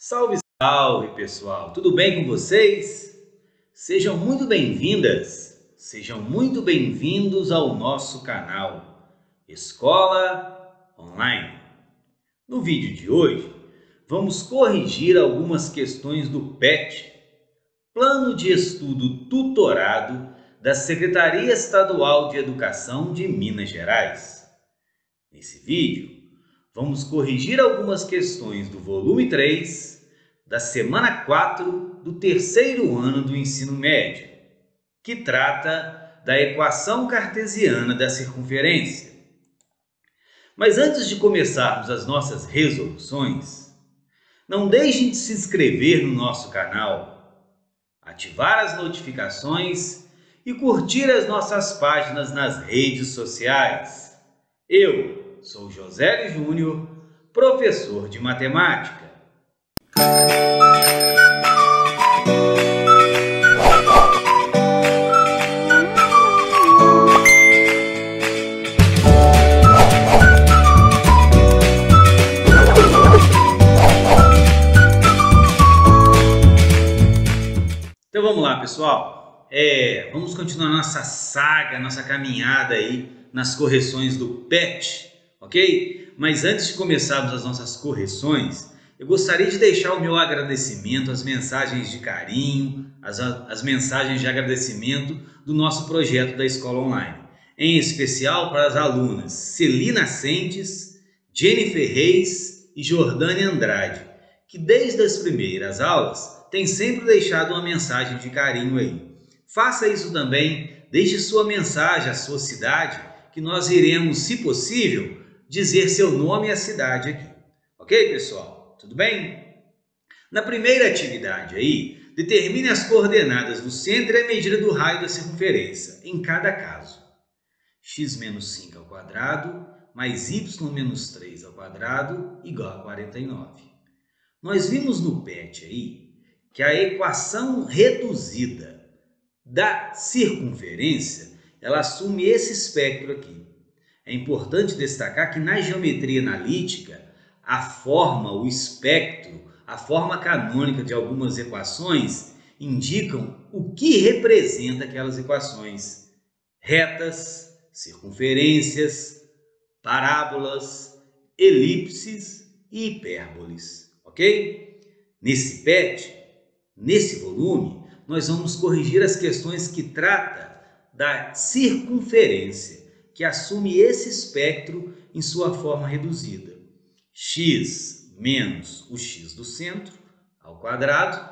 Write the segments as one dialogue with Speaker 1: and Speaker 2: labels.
Speaker 1: Salve, salve pessoal! Tudo bem com vocês? Sejam muito bem-vindas, sejam muito bem-vindos ao nosso canal Escola Online. No vídeo de hoje, vamos corrigir algumas questões do PET, Plano de Estudo Tutorado da Secretaria Estadual de Educação de Minas Gerais. Nesse vídeo, vamos corrigir algumas questões do volume 3 da semana 4 do terceiro ano do ensino médio, que trata da equação cartesiana da circunferência. Mas antes de começarmos as nossas resoluções, não deixem de se inscrever no nosso canal, ativar as notificações e curtir as nossas páginas nas redes sociais. Eu, sou José Júnior, professor de matemática. Então vamos lá, pessoal. É, vamos continuar nossa saga, nossa caminhada aí nas correções do PET, ok? Mas antes de começarmos as nossas correções, eu gostaria de deixar o meu agradecimento, as mensagens de carinho, as mensagens de agradecimento do nosso projeto da Escola Online. Em especial para as alunas Celina Sentes, Jennifer Reis e Jordânia Andrade, que desde as primeiras aulas têm sempre deixado uma mensagem de carinho aí. Faça isso também, deixe sua mensagem à sua cidade, que nós iremos, se possível, dizer seu nome e a cidade aqui. Ok, pessoal? Tudo bem? Na primeira atividade aí, determine as coordenadas do centro e a medida do raio da circunferência, em cada caso. x menos 5 ao quadrado mais y menos 3 ao quadrado igual a 49. Nós vimos no PET aí que a equação reduzida da circunferência ela assume esse espectro aqui. É importante destacar que na geometria analítica, a forma, o espectro, a forma canônica de algumas equações indicam o que representa aquelas equações: retas, circunferências, parábolas, elipses e hipérboles, ok? Nesse PET, nesse volume, nós vamos corrigir as questões que trata da circunferência que assume esse espectro em sua forma reduzida. x menos o x do centro ao quadrado,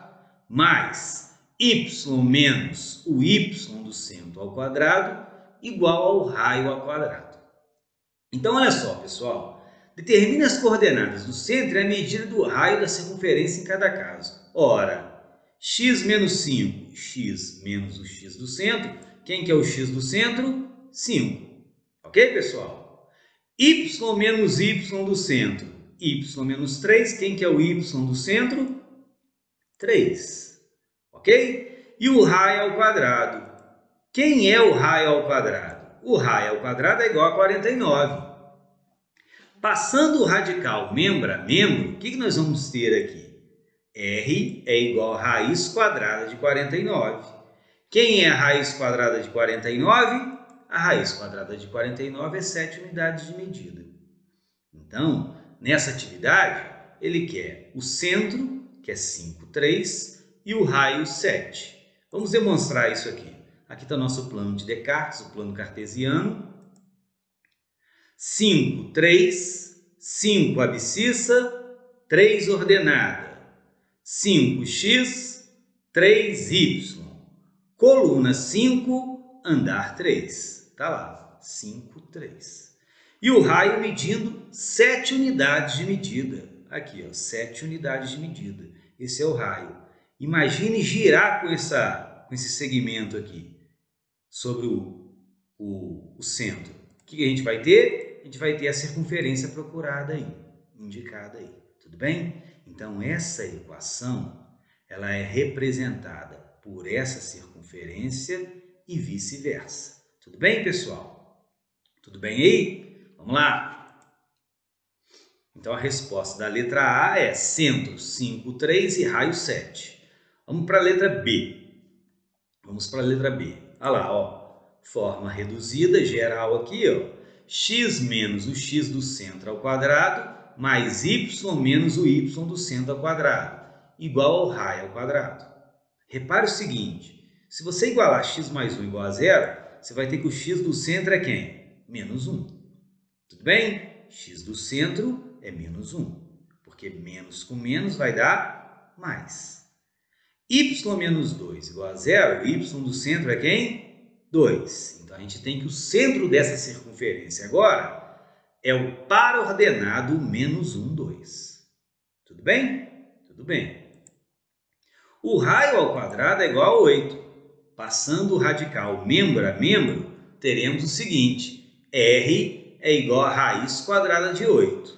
Speaker 1: mais y menos o y do centro ao quadrado, igual ao raio ao quadrado. Então, olha só, pessoal. Determine as coordenadas do centro e a medida do raio da circunferência em cada caso. Ora, x menos 5, x menos o x do centro. Quem que é o x do centro? 5. Ok, pessoal? Y menos Y do centro. Y menos 3, quem que é o Y do centro? 3. Ok? E o raio ao quadrado. Quem é o raio ao quadrado? O raio ao quadrado é igual a 49. Passando o radical membro a membro, o que, que nós vamos ter aqui? R é igual a raiz quadrada de 49. Quem é a raiz quadrada de 49? A raiz quadrada de 49 é 7 unidades de medida. Então, nessa atividade, ele quer o centro, que é 5, 3, e o raio 7. Vamos demonstrar isso aqui. Aqui está nosso plano de Descartes, o plano cartesiano. 5, 3, 5 abscissa, 3 ordenada. 5x, 3y. Coluna 5, andar 3. Está lá, 5, 3. E o raio medindo 7 unidades de medida. Aqui, ó, 7 unidades de medida. Esse é o raio. Imagine girar com, essa, com esse segmento aqui sobre o, o, o centro. O que a gente vai ter? A gente vai ter a circunferência procurada aí, indicada aí. Tudo bem? Então, essa equação ela é representada por essa circunferência e vice-versa. Tudo bem, pessoal? Tudo bem aí? Vamos lá. Então a resposta da letra A é centro 5, 3 e raio 7. Vamos para a letra B. Vamos para a letra B. Olha lá, ó. Forma reduzida geral aqui, ó. x menos o x do centro ao quadrado mais y menos o y do centro ao quadrado, igual ao raio ao quadrado. Repare o seguinte, se você igualar x mais 1 igual a zero, você vai ter que o x do centro é quem? Menos 1. Tudo bem? x do centro é menos 1, porque menos com menos vai dar mais. y menos 2 igual a zero, y do centro é quem? 2. Então, a gente tem que o centro dessa circunferência agora é o par ordenado menos 1, 2. Tudo bem? Tudo bem. O raio ao quadrado é igual a 8. Passando o radical membro a membro, teremos o seguinte, r é igual a raiz quadrada de 8.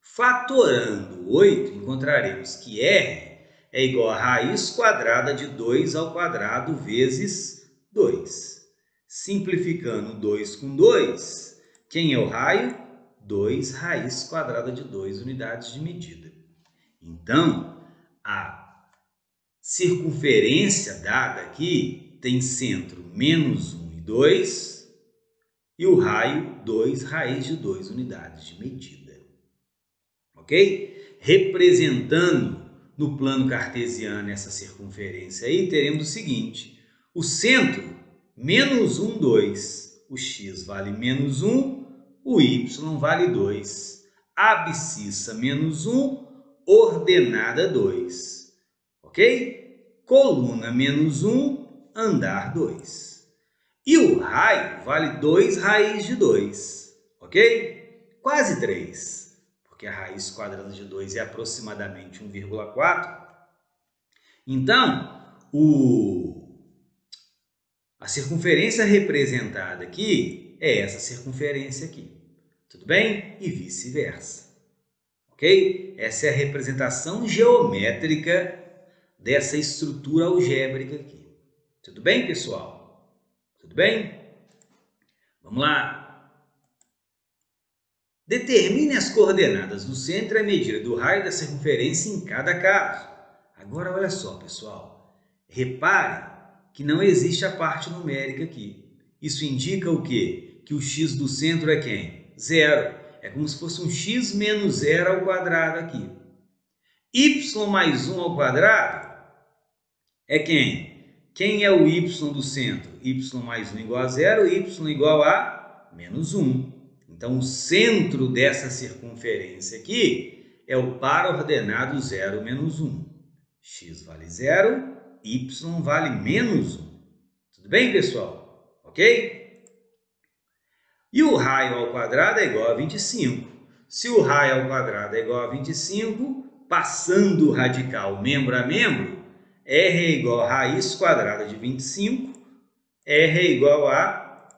Speaker 1: Fatorando 8, encontraremos que r é igual a raiz quadrada de 2 ao quadrado vezes 2. Simplificando 2 com 2, quem é o raio? 2 raiz quadrada de 2 unidades de medida. Então, a circunferência dada aqui tem centro menos 1 e 2 e o raio 2 raiz de 2 unidades de medida. Ok? Representando no plano cartesiano essa circunferência aí, teremos o seguinte, o centro, menos 1, 2, o x vale menos 1, o y vale 2. Abscissa menos 1, ordenada 2. Ok? Coluna menos 1, andar 2. E o raio vale 2 raiz de 2. Ok? Quase 3, porque a raiz quadrada de 2 é aproximadamente 1,4. Então, o... a circunferência representada aqui é essa circunferência aqui. Tudo bem? E vice-versa. Ok? Essa é a representação geométrica dessa estrutura algébrica aqui. Tudo bem, pessoal? Tudo bem? Vamos lá. Determine as coordenadas do centro e a medida do raio da circunferência em cada caso. Agora, olha só, pessoal. Repare que não existe a parte numérica aqui. Isso indica o quê? Que o x do centro é quem? zero. É como se fosse um x menos zero ao quadrado aqui. y mais 1 ao quadrado é quem? Quem é o y do centro? y mais 1 igual a zero, y igual a menos 1. Então, o centro dessa circunferência aqui é o par ordenado 0 menos 1. x vale 0, y vale menos 1. Tudo bem, pessoal? Ok? E o raio ao quadrado é igual a 25. Se o raio ao quadrado é igual a 25, passando o radical membro a membro, R é igual a raiz quadrada de 25, R é igual a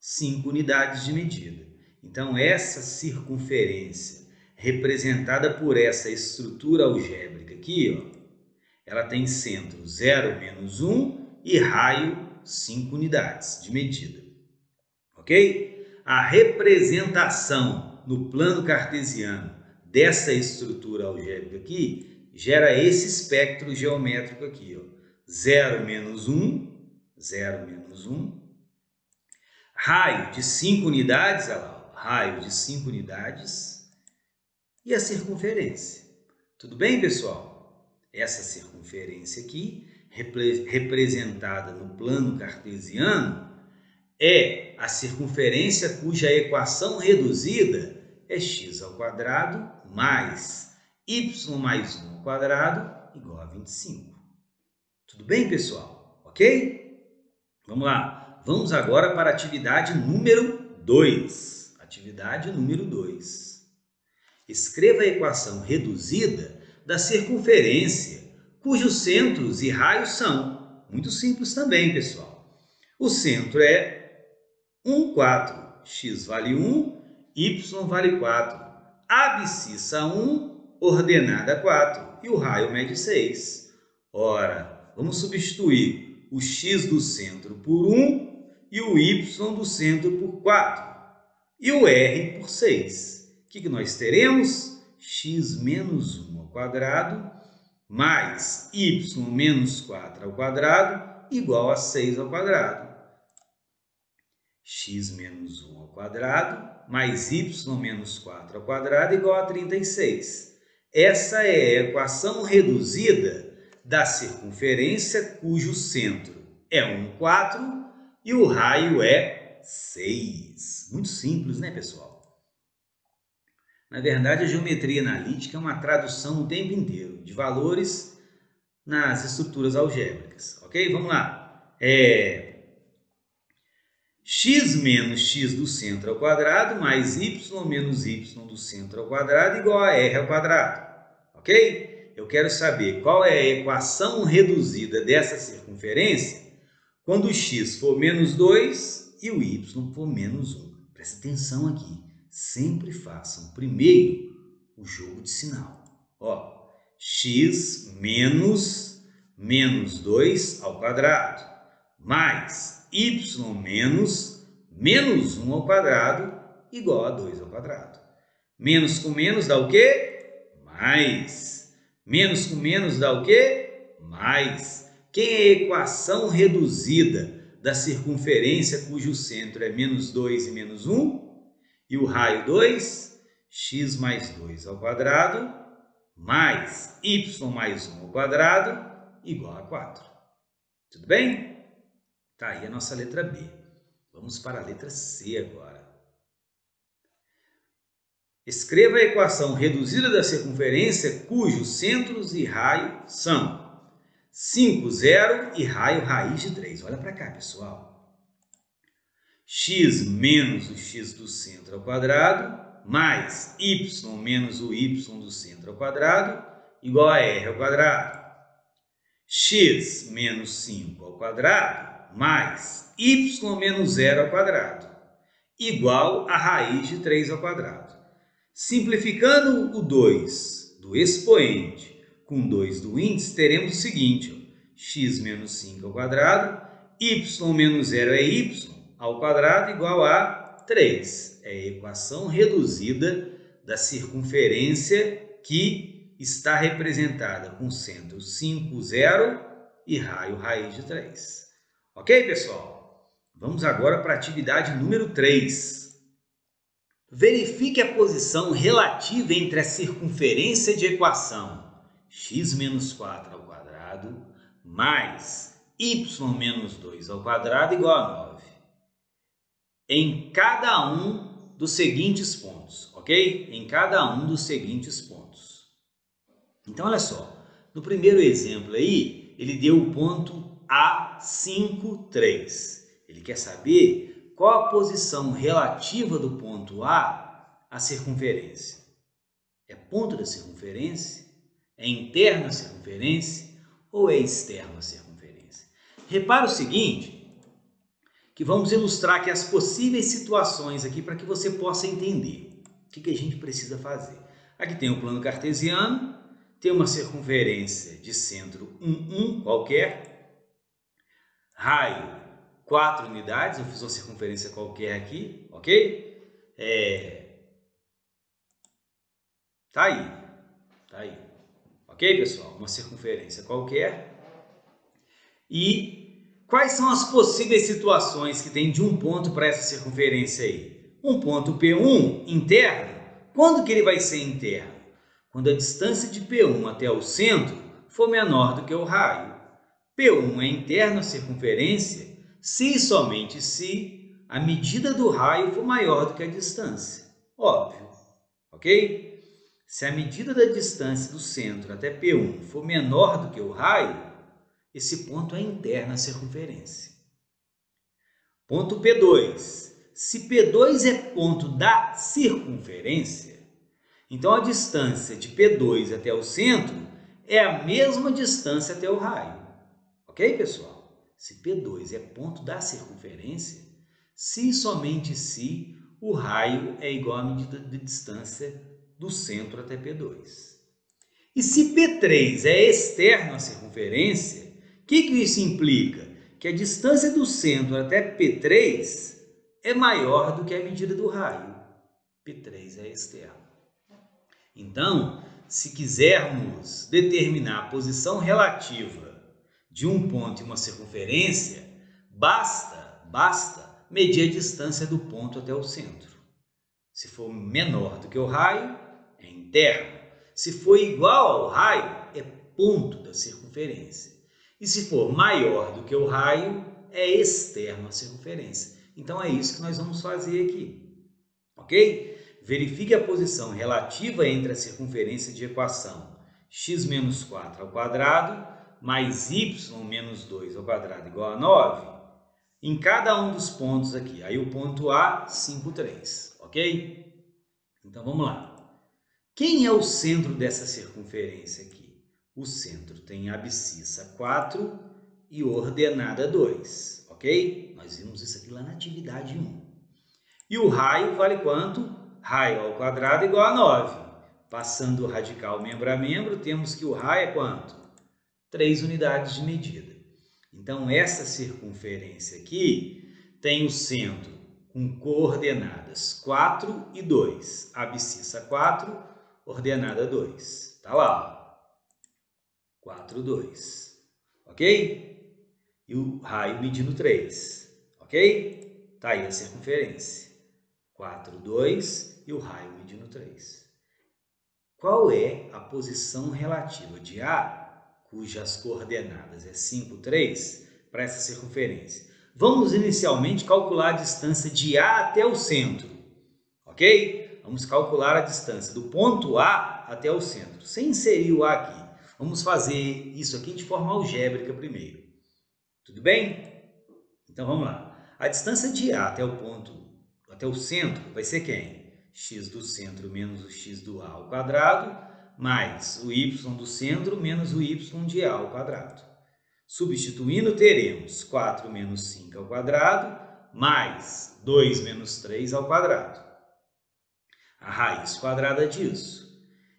Speaker 1: 5 unidades de medida. Então, essa circunferência representada por essa estrutura algébrica aqui, ó, ela tem centro 0 menos 1 e raio 5 unidades de medida ok? A representação no plano cartesiano dessa estrutura algébrica aqui gera esse espectro geométrico aqui, ó. 0 menos 1, 0 menos 1, raio de 5 unidades, olha lá, raio de 5 unidades e a circunferência. Tudo bem, pessoal? Essa circunferência aqui, representada no plano cartesiano, é a circunferência cuja equação reduzida é x ao quadrado mais y mais 1 ao quadrado igual a 25. Tudo bem, pessoal? Ok? Vamos lá. Vamos agora para a atividade número 2. Atividade número 2. Escreva a equação reduzida da circunferência cujos centros e raios são. Muito simples também, pessoal. O centro é 1, 4. x vale 1, y vale 4. Abscissa 1, ordenada 4. E o raio mede 6. Ora, vamos substituir o x do centro por 1 e o y do centro por 4. E o r por 6. o que, que nós teremos? x menos 1 ao quadrado mais y menos 4 ao quadrado igual a 6 ao quadrado. x menos 1 ao quadrado mais y menos 4 ao quadrado igual a 36. Essa é a equação reduzida da circunferência cujo centro é 1, 4 e o raio é 6. Muito simples, né, pessoal? Na verdade, a geometria analítica é uma tradução o tempo inteiro de valores nas estruturas algébricas, ok? Vamos lá. É x menos x do centro ao quadrado mais y menos y do centro ao quadrado igual a r ao quadrado, ok? Eu quero saber qual é a equação reduzida dessa circunferência quando o x for menos 2 e o y for menos 1. Presta atenção aqui sempre façam primeiro o jogo de sinal. Ó, x menos menos 2 ao quadrado, mais y menos menos 1 ao quadrado, igual a 2 ao quadrado. Menos com menos dá o quê? Mais. Menos com menos dá o quê? Mais. Quem é a equação reduzida da circunferência cujo centro é menos 2 e menos 1? E o raio 2, x mais 2 ao quadrado, mais y mais 1 ao quadrado, igual a 4. Tudo bem? Tá aí a nossa letra B. Vamos para a letra C agora. Escreva a equação reduzida da circunferência cujos centros e raio são 5, 0 e raio raiz de 3. Olha para cá, pessoal x menos o x do centro ao quadrado, mais y menos o y do centro ao quadrado, igual a r ao quadrado. x menos 5 ao quadrado, mais y menos 0 ao quadrado, igual a raiz de 3 ao quadrado. Simplificando o 2 do expoente com 2 do índice, teremos o seguinte, x menos 5 ao quadrado, y menos 0 é y, ao quadrado igual a 3. É a equação reduzida da circunferência que está representada com centro 5, 0 e raio raiz de 3. Ok, pessoal? Vamos agora para a atividade número 3. Verifique a posição relativa entre a circunferência de equação x menos 4 ao quadrado mais y menos 2 ao quadrado igual a 9 em cada um dos seguintes pontos, ok? Em cada um dos seguintes pontos. Então, olha só, no primeiro exemplo aí, ele deu o ponto A5, 3. Ele quer saber qual a posição relativa do ponto A à circunferência. É ponto da circunferência? É interna à circunferência? Ou é externa à circunferência? Repara o seguinte, que vamos ilustrar aqui as possíveis situações aqui para que você possa entender o que, que a gente precisa fazer. Aqui tem o plano cartesiano, tem uma circunferência de centro 1, 1 qualquer, raio 4 unidades, eu fiz uma circunferência qualquer aqui, ok? É... Tá aí, tá aí, ok pessoal? Uma circunferência qualquer e Quais são as possíveis situações que tem de um ponto para essa circunferência aí? Um ponto P1 interno, quando que ele vai ser interno? Quando a distância de P1 até o centro for menor do que o raio. P1 é interno à circunferência se e somente se a medida do raio for maior do que a distância. Óbvio, ok? Se a medida da distância do centro até P1 for menor do que o raio, esse ponto é interno à circunferência. Ponto P2. Se P2 é ponto da circunferência, então a distância de P2 até o centro é a mesma distância até o raio. Ok, pessoal? Se P2 é ponto da circunferência, se somente se o raio é igual à medida de distância do centro até P2. E se P3 é externo à circunferência, que, que isso implica? Que a distância do centro até P3 é maior do que a medida do raio. P3 é externo. Então, se quisermos determinar a posição relativa de um ponto e uma circunferência, basta, basta medir a distância do ponto até o centro. Se for menor do que o raio, é interno. Se for igual ao raio, é ponto da circunferência. E se for maior do que o raio, é externo à circunferência. Então é isso que nós vamos fazer aqui. Ok? Verifique a posição relativa entre a circunferência de equação x menos 4 ao quadrado mais y menos 2 ao quadrado igual a 9 em cada um dos pontos aqui. Aí o ponto A, 5, 3, ok? Então vamos lá. Quem é o centro dessa circunferência aqui? O centro tem abscissa 4 e ordenada 2, ok? Nós vimos isso aqui lá na atividade 1. E o raio vale quanto? Raio ao quadrado igual a 9. Passando o radical membro a membro, temos que o raio é quanto? 3 unidades de medida. Então, essa circunferência aqui tem o centro com coordenadas 4 e 2. Abscissa 4, ordenada 2. Está lá, 4, 2. Ok? E o raio medindo 3. Ok? Está aí a circunferência. 4, 2 e o raio medindo 3. Qual é a posição relativa de A cujas coordenadas é 5, 3, para essa circunferência. Vamos inicialmente calcular a distância de A até o centro, ok? Vamos calcular a distância do ponto A até o centro, sem inserir o A aqui. Vamos fazer isso aqui de forma algébrica primeiro. Tudo bem? Então vamos lá. A distância de A até o ponto, até o centro, vai ser quem? x do centro menos o x do A ao quadrado mais o y do centro menos o y de A ao quadrado. Substituindo, teremos 4 menos 5 ao quadrado, mais 2 menos 3 ao quadrado. A raiz quadrada disso,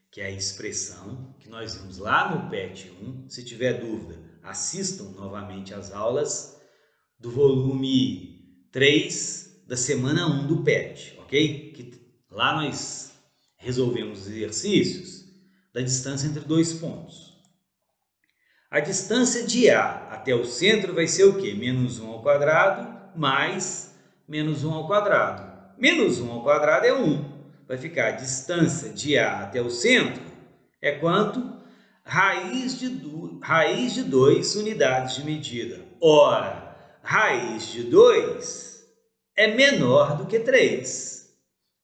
Speaker 1: que é a expressão que nós vimos lá no PET 1. Se tiver dúvida, assistam novamente às aulas do volume 3 da semana 1 do PET, ok? Que lá nós resolvemos os exercícios da distância entre dois pontos. A distância de A até o centro vai ser o quê? Menos 1 ao quadrado mais menos 1 ao quadrado. Menos 1 ao quadrado é 1. Vai ficar a distância de A até o centro é quanto? Raiz de, do, raiz de 2 unidades de medida. Ora, raiz de 2 é menor do que 3.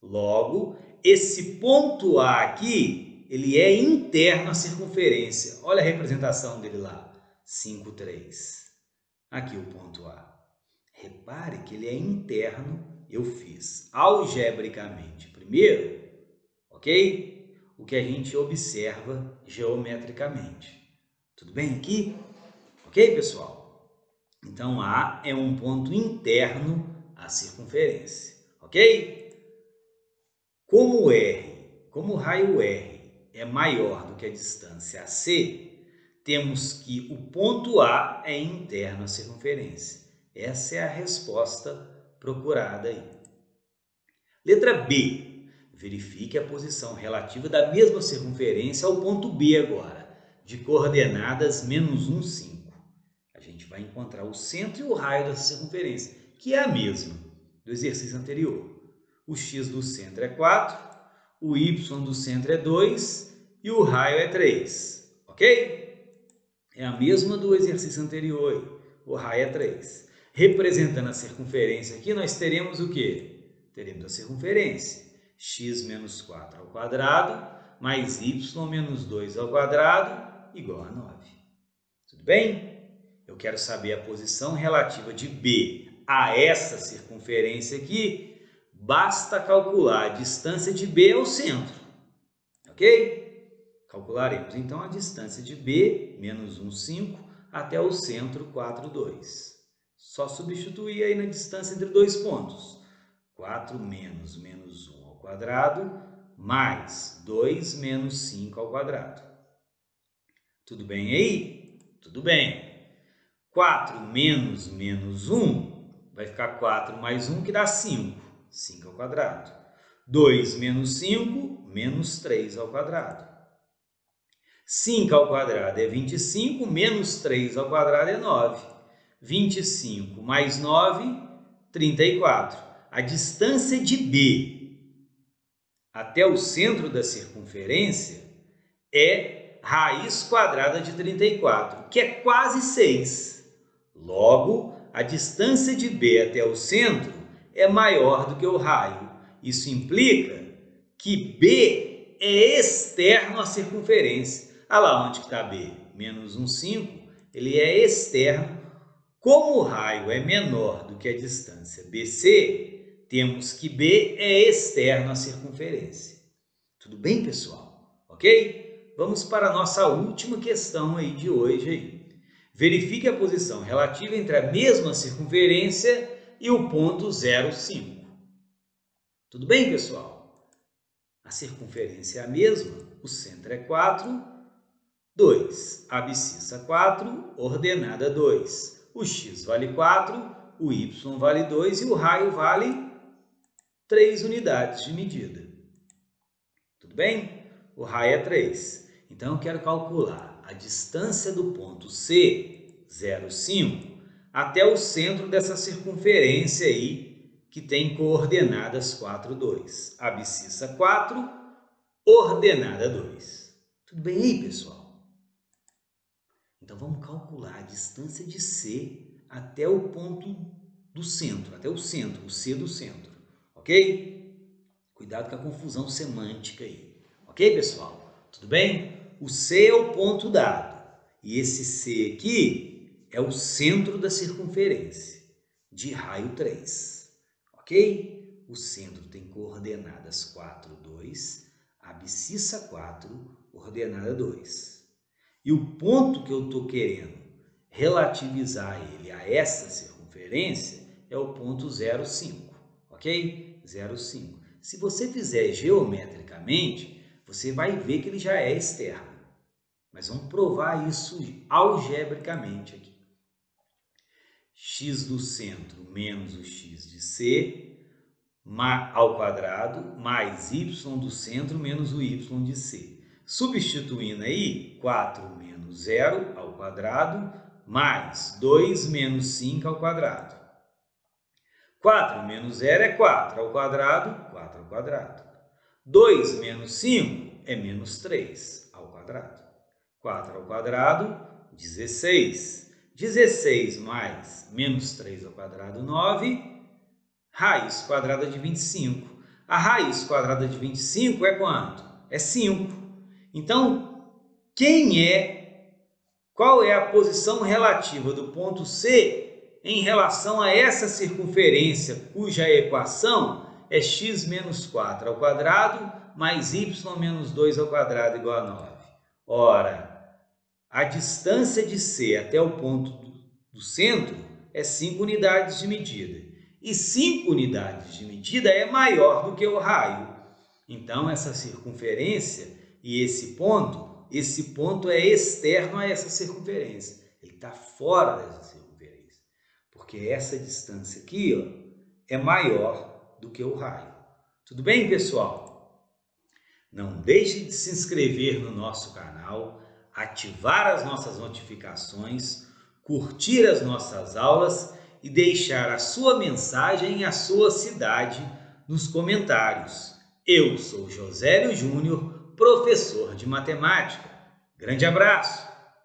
Speaker 1: Logo, esse ponto A aqui ele é interno à circunferência. Olha a representação dele lá, 5, 3. Aqui o ponto A. Repare que ele é interno, eu fiz algebricamente primeiro, ok? O que a gente observa geometricamente. Tudo bem aqui? Ok, pessoal? Então, A é um ponto interno à circunferência, ok? Como R, como raio R é maior do que a distância AC, temos que o ponto A é interno à circunferência. Essa é a resposta procurada aí. Letra B. Verifique a posição relativa da mesma circunferência ao ponto B agora, de coordenadas menos 1, 5. A gente vai encontrar o centro e o raio dessa circunferência, que é a mesma do exercício anterior. O x do centro é 4, o y do centro é 2 e o raio é 3, ok? É a mesma do exercício anterior, o raio é 3. Representando a circunferência aqui, nós teremos o quê? Teremos a circunferência, x menos 4 ao quadrado, mais y menos 2 ao quadrado, igual a 9. Tudo bem? Eu quero saber a posição relativa de B a essa circunferência aqui, basta calcular a distância de B ao centro, ok? Calcularemos então a distância de B, menos 1, 5, até o centro, 4, 2. Só substituir aí na distância entre dois pontos. 4 menos menos 1 ao quadrado, mais 2 menos 5 ao quadrado. Tudo bem aí? Tudo bem. 4 menos menos 1 vai ficar 4 mais 1, que dá 5. 5 ao quadrado. 2 menos 5, menos 3 ao quadrado. 5 ao quadrado é 25, menos 3 ao quadrado é 9. 25 mais 9, 34. A distância de B até o centro da circunferência é raiz quadrada de 34, que é quase 6. Logo, a distância de B até o centro é maior do que o raio. Isso implica que B é externo à circunferência. Olha lá onde está B, menos 1, 5, ele é externo. Como o raio é menor do que a distância BC, temos que B é externo à circunferência. Tudo bem, pessoal? Ok? Vamos para a nossa última questão aí de hoje. Aí. Verifique a posição relativa entre a mesma circunferência e o ponto 0,5. Tudo bem, pessoal? A circunferência é a mesma, o centro é 4, 2. Abscissa 4, ordenada 2. O x vale 4, o y vale 2 e o raio vale 3 unidades de medida. Tudo bem? O raio é 3. Então, eu quero calcular a distância do ponto C, 0,5, até o centro dessa circunferência aí, que tem coordenadas 4, 2. Abscissa 4, ordenada 2. Tudo bem aí, pessoal? Então vamos calcular a distância de C até o ponto do centro, até o centro, o C do centro, ok? Cuidado com a confusão semântica aí, ok pessoal? Tudo bem? O C é o ponto dado e esse C aqui é o centro da circunferência de raio 3, ok? O centro tem coordenadas 4, 2, abscissa 4, ordenada 2. E o ponto que eu estou querendo relativizar ele a essa circunferência é o ponto 0,5, ok? 0,5. Se você fizer geometricamente, você vai ver que ele já é externo. Mas vamos provar isso algebricamente aqui. X do centro menos o x de C ao quadrado mais y do centro menos o y de C. Substituindo aí, 4 menos 0 ao quadrado, mais 2 menos 5 ao quadrado. 4 menos 0 é 4 ao quadrado, 4 ao quadrado. 2 menos 5 é menos 3 ao quadrado. 4 ao quadrado, 16. 16 mais menos 3 ao quadrado, 9. Raiz quadrada de 25. A raiz quadrada de 25 é quanto? É 5. Então, quem é, qual é a posição relativa do ponto C em relação a essa circunferência cuja equação é x menos 4 ao quadrado mais y menos 2 ao quadrado igual a 9. Ora, a distância de C até o ponto do centro é 5 unidades de medida. E 5 unidades de medida é maior do que o raio. Então, essa circunferência e esse ponto, esse ponto é externo a essa circunferência. Ele está fora dessa circunferência. Porque essa distância aqui ó, é maior do que o raio. Tudo bem, pessoal? Não deixe de se inscrever no nosso canal, ativar as nossas notificações, curtir as nossas aulas e deixar a sua mensagem e a sua cidade nos comentários. Eu sou Josélio Júnior professor de matemática. Grande abraço!